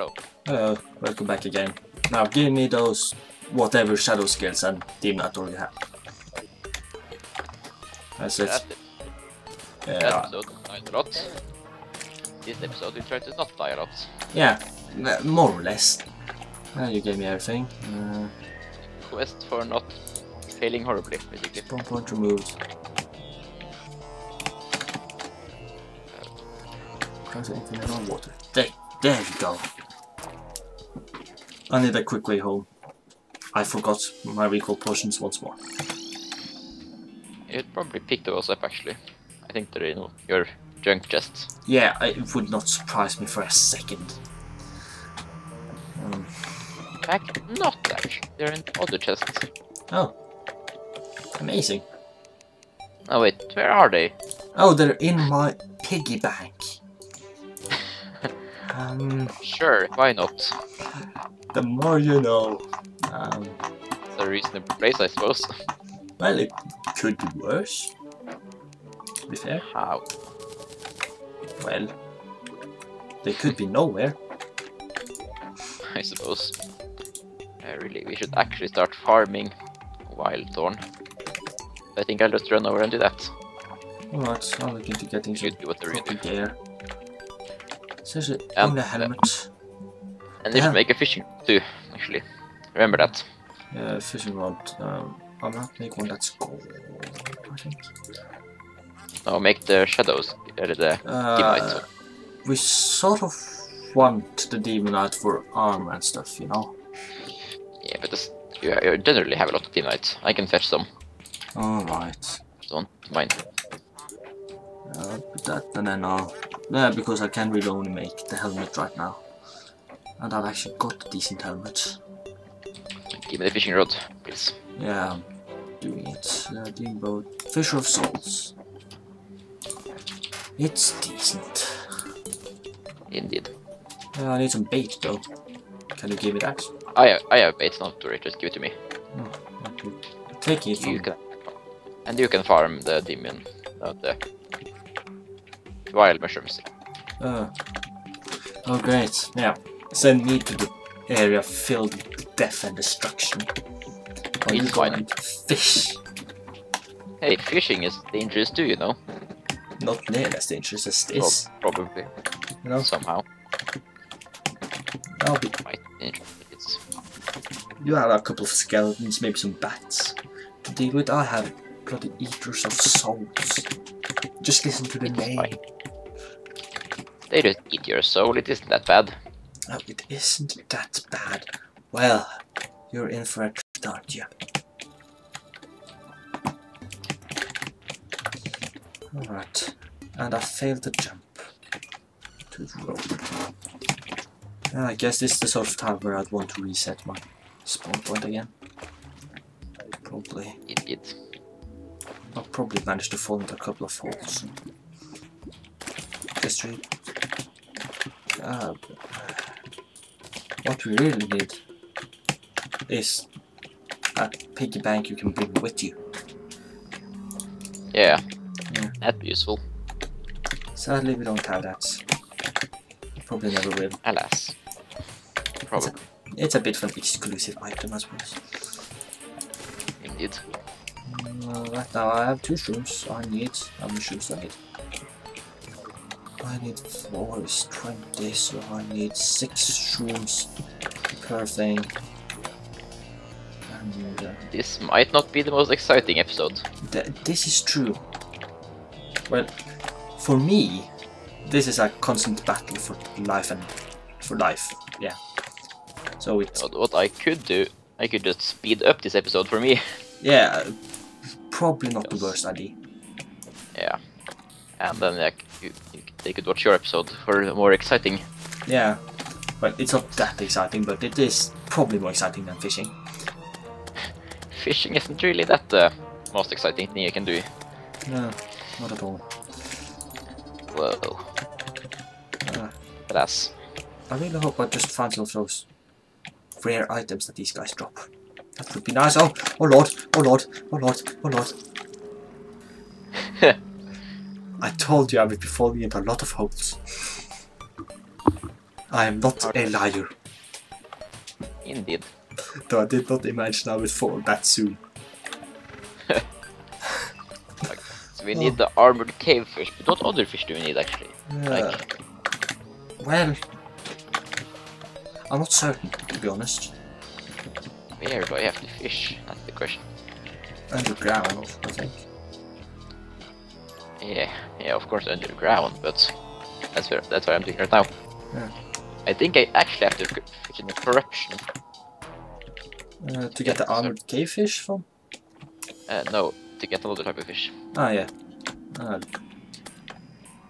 Hello. Hello, welcome back again. Now give me those whatever shadow scales and team I already have. That's it. That, that Yeah, episode died a lot. This episode we try to not die a lot. yeah, more or less. Uh, you gave me everything. Uh, Quest for not failing horribly, basically. spawn point removed. Try to enter in water. There, there you go. I need a quick way home. I forgot my recall potions once more. You'd probably pick those up actually. I think they're in your junk chest. Yeah, it would not surprise me for a second. Um, In fact, not actually. They're in other chests. oh, amazing. Oh wait, where are they? Oh, they're in my piggy bank. um, Sure, why not? The more you know. Um, It's a reasonable place, I suppose. well, it could be worse. To be fair, How? well, they could be nowhere. I suppose. Uh, really, we should actually start farming wild thorn. I think I'll just run over and do that. Alright, I'll look into getting some You do whatever you proper do. gear. Says it Um, on the uh, helmet. And we Yeah. should make a fishing too, actually. Remember that. Yeah, fishing rod. Um, I'll not make one that's gold, I think. No, make the shadows, uh, the Uh, we sort of want the demonite for armor and stuff, you know. Yeah, but this, you, you generally have a lot of demonite. I can fetch some. All right. Don't mind. Uh, put that and then I'll. Yeah, because I can really only make the helmet right now, and I've actually got a decent helmet. Give me the fishing rod, please. Yeah, I'm doing it. Uh, doing both. Fisher of Souls. It's decent. Indeed. Yeah, I need some bait though. Can you give me that? I have, I have bait, not to worry, just give it to me. No, not to take it from You can, and you can farm the demon, uh, the wild mushrooms. Uh, oh, great. Yeah. Send me to the area filled with death and destruction. Or you It's go and fish. Hey, fishing is dangerous too, you know. Not nearly as dangerous as Well, this. probably You know, somehow I'll be, might be dangerous. you have a couple of skeletons, maybe some bats to deal with. I have bloody eaters of souls. Just listen to the It's name. fine. they just eat your soul. It isn't that bad. Oh, it isn't that bad. Well, you're in for a treat, aren't you? Alright. And I failed to jump to the rope. Yeah, I guess this is the sort of time where I'd want to reset my spawn point again. Probably. Indeed. I'll probably manage to fall into a couple of holes. Read. Uh, what we really need is a piggy bank you can bring with you. Yeah. Yeah. That'd be useful. Sadly, we don't have that. Probably never will. Alas. Probably. It's a bit of an exclusive item, I suppose. Indeed. Uh, right now, I have two shrooms. I need. How many shrooms I need? I need four is 20, so I need six shrooms per thing. And uh, This might not be the most exciting episode. th this is true. Well, for me, this is a constant battle for life and for life. Yeah. So it's What what I could do, I could just speed up this episode for me. yeah, probably not the worst idea. yeah. And then like, you, you, they could watch your episode for more exciting. Yeah, but it's not that exciting, but it is probably more exciting than fishing. Fishing isn't really that the most exciting thing you can do. No, not at all. Whoa. Uh, Alas. I really hope I just find some of those rare items that these guys drop. That would be nice. Oh, oh lord, oh lord, oh lord, oh lord. I told you I would be falling into a lot of holes. I am not a liar. Indeed. Though I did not imagine I would fall that soon. So we need the armored cave fish, but what other fish do we need actually? Yeah. Like, Well, I'm not certain, to be honest. where do I have to fish? That's the question. Underground, I think. Yeah, yeah, of course underground, but that's where that's what I'm doing right now. Yeah. I think I actually have to in the corruption. Uh, to get the armored cave fish from? Uh, no, to get another type of fish. Ah, yeah. Uh,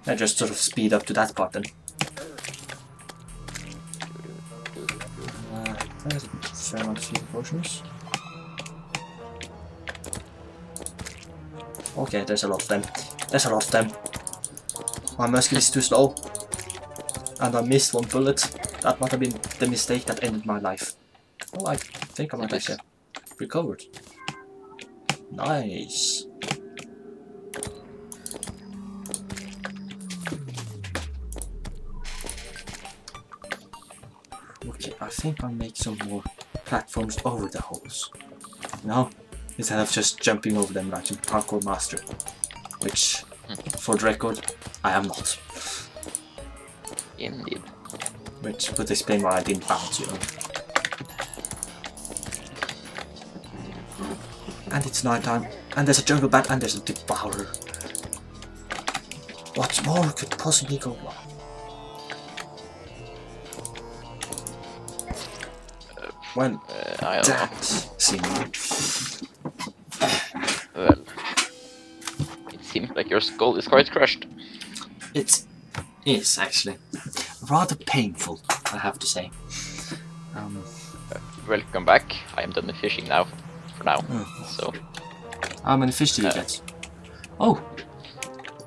I just sort of speed up to that part then. Uh, fair amount of potions. Okay, there's a lot of them. There's a lot of them. My musket is too slow. And I missed one bullet. That might have been the mistake that ended my life. Oh, I think I might have recovered. Nice. Okay, I think I'll make some more platforms over the holes. No, instead of just jumping over them like a parkour master. Which, for the record, I am not. Indeed. Which would explain why I didn't bounce, you know. And it's nighttime, and there's a jungle bat, and there's a devourer. What more could possibly go wrong? Well, Uh, I don't know. that seems your skull is quite crushed. It is actually rather painful, I have to say. Um, Welcome back. I am done with fishing now. For now. Oh. So, how many fish did you Uh, get? Oh,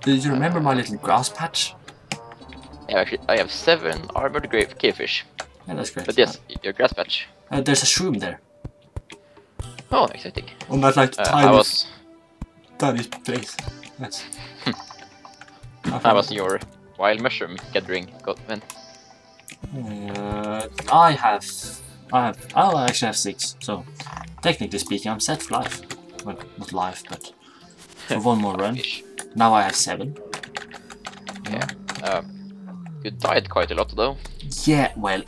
did you remember my little grass patch? yeah, actually, I have seven armored grave cavefish. Yeah, that's great. But yes, your grass patch. Uh, there's a shroom there. Oh, exciting. On that like Uh, tiny, I was tiny place. That's. I was your wild mushroom gathering got went. Uh, I have. I have. Oh, I actually have six. So, technically speaking, I'm set for life. Well, not life, but for one more run. fish. Now I have seven. Yeah. Um, you died quite a lot though. Yeah, well,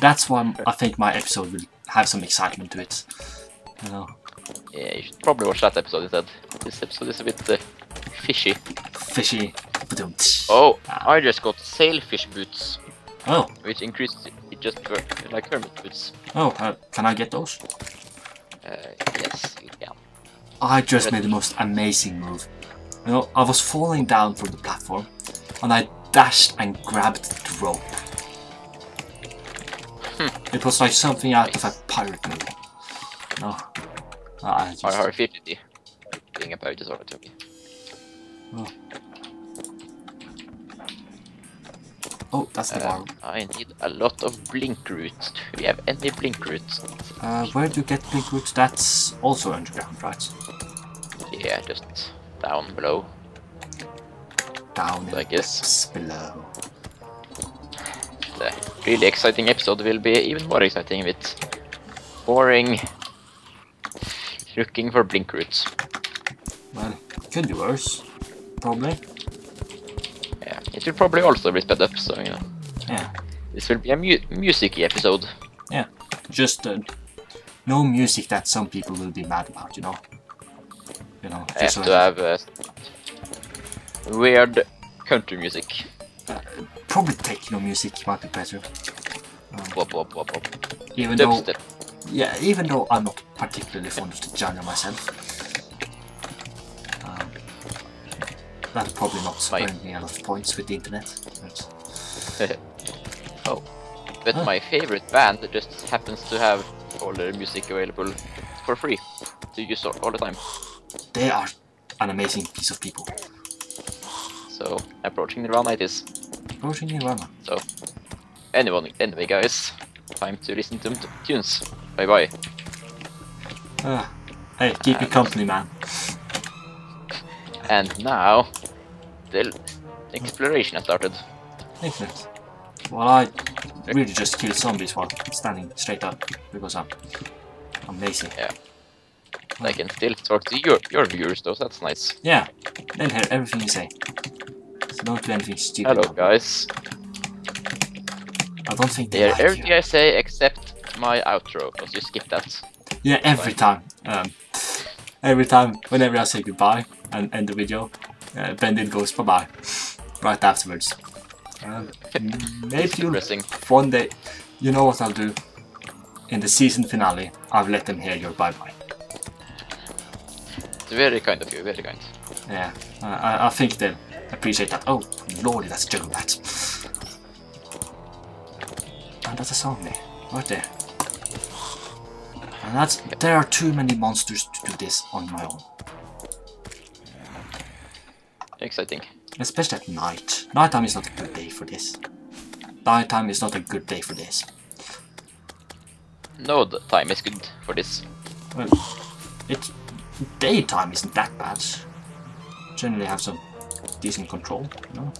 that's why I think my episode will have some excitement to it. You know, Yeah, you should probably watch that episode instead. This episode is a bit uh, fishy. fishy. Oh, Ah. I just got sailfish boots, Oh, which increases it just for, like Hermes boots. oh, uh, can I get those? Uh, yes, you can. I just made the most amazing move. You know, I was falling down from the platform, and I dashed and grabbed the rope. It was like something out of a pirate movie. No, I just, har 50 being a pirate is alright to me. oh, that's the bar. Um, I need a lot of blink roots. Do we have any blink roots? Uh, where do you get blink roots? That's also underground, right? Yeah, just down below. Down in I guess. below. The really exciting episode will be even more exciting with boring looking for blink roots. Well, could be worse. Probably. Yeah, it will probably also be sped up, so you know. Yeah. This will be a mu music episode. Yeah, just uh, no music that some people will be mad about, you know. You know, have so to have uh, weird country music. probably techno music might be better. Wop wop wop wop. Even though, Dubstep. Yeah, even though I'm not particularly fond of the genre myself. Um, that'll probably not earn me a lot of points with the internet. But, oh, but Huh. my favorite band just happens to have all their music available for free to use all, all the time. they are an amazing piece of people. So approaching Nirvana it is. Approaching Nirvana. So anyone, anyway, guys, time to listen to tunes. Bye bye. Ah, hey, keep And- company, man. And now the exploration has started. Excellent. Well, I really just killed zombies while standing straight up because I'm I'm lazy. I can still talk to your your viewers though, that's nice. Yeah, they'll hear everything you say. So don't do anything stupid. Hello guys. I don't think They they hear like everything you. I say except my outro, because you skipped that. Yeah, every time. Um, every time, whenever I say goodbye and end the video, uh, Bendid goes bye bye right afterwards. Um, maybe you'll one day. You know what I'll do? In the season finale, I'll let them hear your bye bye. It's very kind of you, very kind. Yeah, I, I, I think they'll appreciate that. Oh, lordy, that's Joe Rat. And that's a song there, right there. And that's there are too many monsters to do this on my own, Exciting. especially at night. Nighttime is not a good day for this. Nighttime is not a good day for this. No the time is good for this. Well, it's daytime isn't that bad. Generally have some decent control, you know.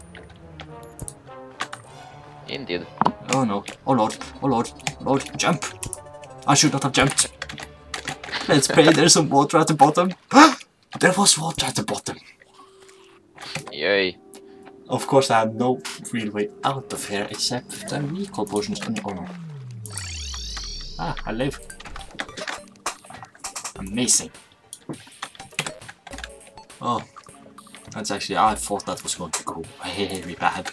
Indeed. Oh no. Oh lord. Oh lord. Oh lord. Jump. I should not have jumped. Let's pray there's some water at the bottom. there was water at the bottom. Yay. Of course I have no real way out of here except the recall potions. Oh no. Ah, I live. Amazing. Oh. That's actually, I thought that was going to go very bad.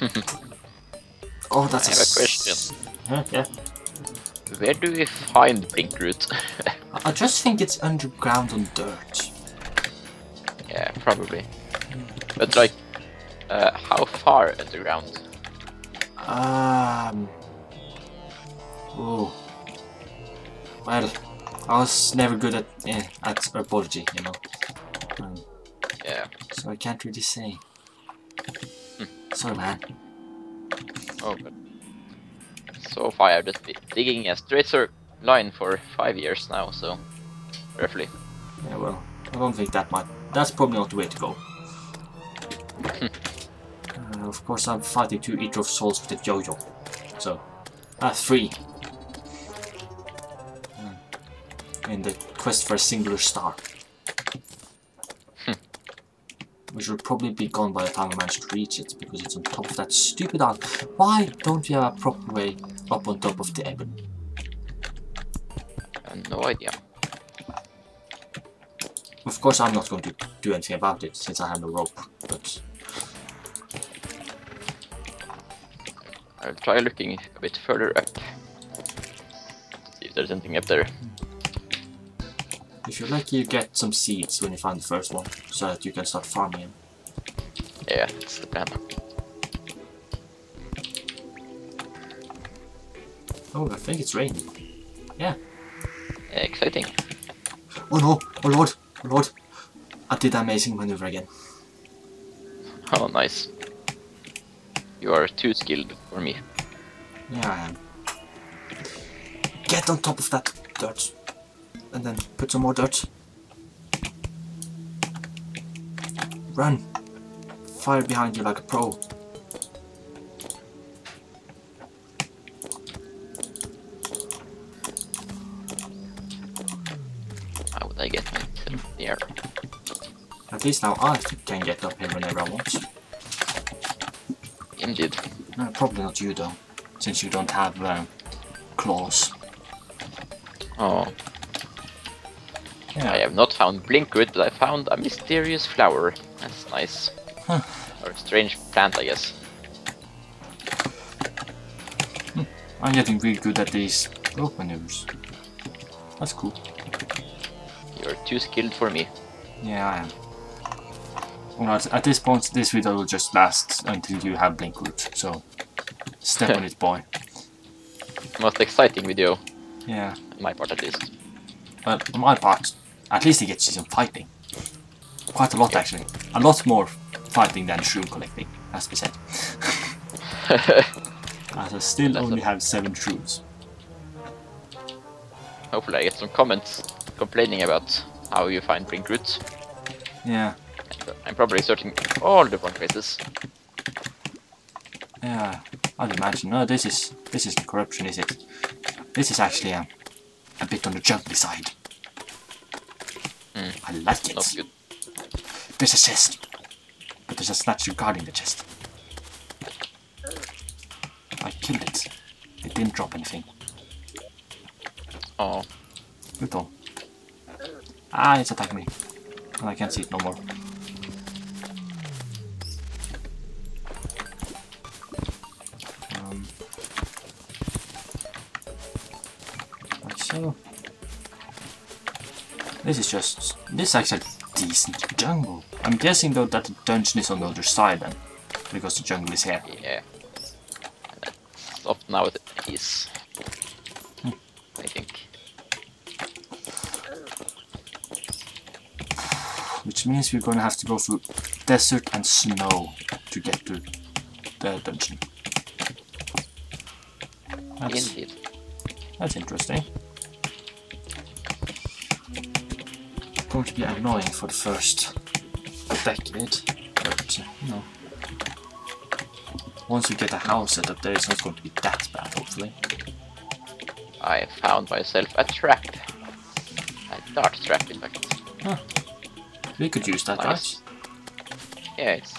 oh, that's I have a question. Yeah, yeah. Where do we find Blinkroot? I just think it's underground on dirt. yeah, probably. But like, uh, how far underground? Um. Oh. Well, I was never good at eh, at herbology, you know. Um, Yeah. so I can't really say. Sorry, man. Oh, but so far I've just been digging a straight line for five years now, so roughly. Yeah, well, I don't think that might. That's probably not the way to go. uh, of course, I'm fighting two Eater of Souls with a yo-yo. So, that's three. Hmm. In the quest for a singular star. Which will probably be gone by the time I manage to reach it, because it's on top of that stupid island. Why don't we have a proper way up on top of the Ebon? I have no idea. Of course, I'm not going to do anything about it, since I have no rope, but... I'll try looking a bit further up. See if there's anything up there. If you're lucky, you get some seeds when you find the first one, so that you can start farming them. Yeah, that's the plan. Oh, I think it's raining. Yeah, exciting. Oh no! Oh lord! Oh lord! I did the amazing maneuver again. Oh, nice. You are too skilled for me. Yeah, I am. Get on top of that dirt. And then put some more dirt. Run! Fire behind you like a pro. At least now I can get up here whenever I want. Indeed. No, probably not you though, since you don't have uh, claws. Oh, Yeah. I have not found Blinkroot, but I found a mysterious flower. That's nice. Huh. Or a strange plant, I guess. I'm getting really good at these rope maneuvers. That's cool. You're too skilled for me. Yeah, I am. At, at this point, this video will just last until you have Blink Root, so step on it, boy. Most exciting video, Yeah, my part at least. well, on my part, at least he gets you some fighting. Quite a lot, actually. A lot more fighting than shroom collecting, as we said. As I still That's only have seven shrooms. Hopefully I get some comments complaining about how you find Blinkroot. Yeah, I'm probably searching all the wrong places. Yeah, I'd imagine. No, this is this isn't corruption, is it? This is actually a, a bit on the jungly side. Hmm. I like it. Not good. There's a chest, but there's a statue guarding the chest. I killed it. It didn't drop anything. Oh, Good on. Ah, it's attacking me. And I can't see it no more. This is just... This is actually a decent jungle. I'm guessing though that the dungeon is on the other side then. Because the jungle is here. yeah. Often how it is. I think. Which means we're gonna have to go through desert and snow to get to the dungeon. That's, Indeed. that's interesting. Going to be annoying for the first decade, but you know. Once you get a house set up there, it's not going to be that bad, hopefully. I found myself a trap. A dart trap, in fact. We could use that, Nice. Yeah, it's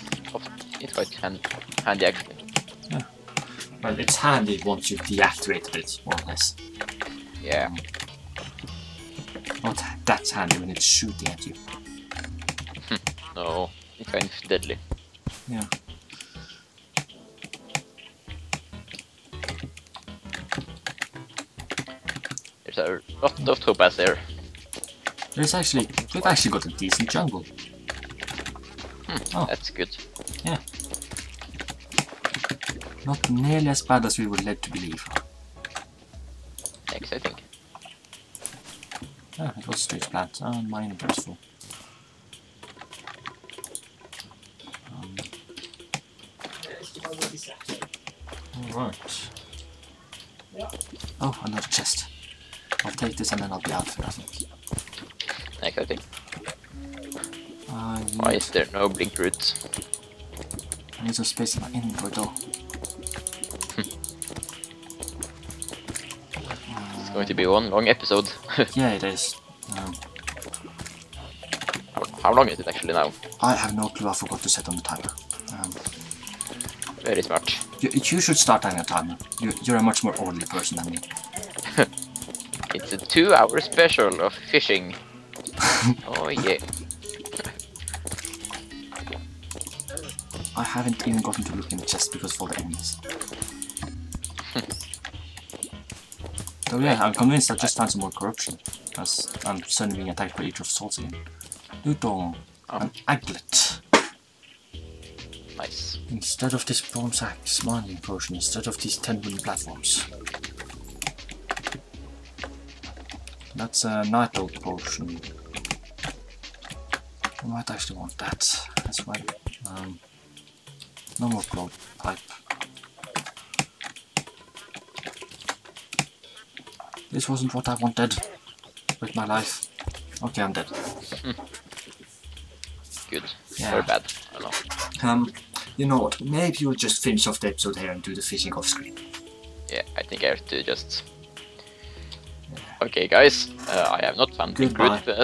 it's quite hand, handy actually. right? Well, it's handy once you've deactivated it, more or less. Yeah. Um, Not that handy when it's shooting at you. No, it's kind of deadly. Yeah. There's a lot of topaz there. There's actually, we've actually got a decent jungle. Hmm, oh. That's good. Yeah. Not nearly as bad as we were led to believe. Next, I think. Ah, it was straight plant. Oh, my inventory's full. Um, Alright. Oh, another chest. I'll take this and then I'll be out for I think. Next, I Why is there no blink root? I need some space in my inventory though. It's going to be one long episode. Yeah, it is. How, long is it actually now? I have no clue. I forgot to set on the timer. Um, Very smart. you, you should start having a timer. You, you're a much more orderly person than me. It's a two-hour special of fishing. oh yeah. I haven't even gotten to look in the chest because of all the enemies. so yeah, I'm convinced I just found some more corruption. As I'm suddenly being attacked by eaters of souls again. Luton, an aglet. Nice. Instead of this bronze axe mining potion, instead of these 10 wooden platforms. That's a night owl potion. I might actually want that as well. Um, no more blow pipe. This wasn't what I wanted with my life. Okay, I'm dead. Good. Yeah. Or bad. I don't know. Um, you know what? Maybe you'll just finish off the episode here and do the fishing off screen. Yeah, I think I have to just. Okay, guys. Uh, I have not found Goodbye. route,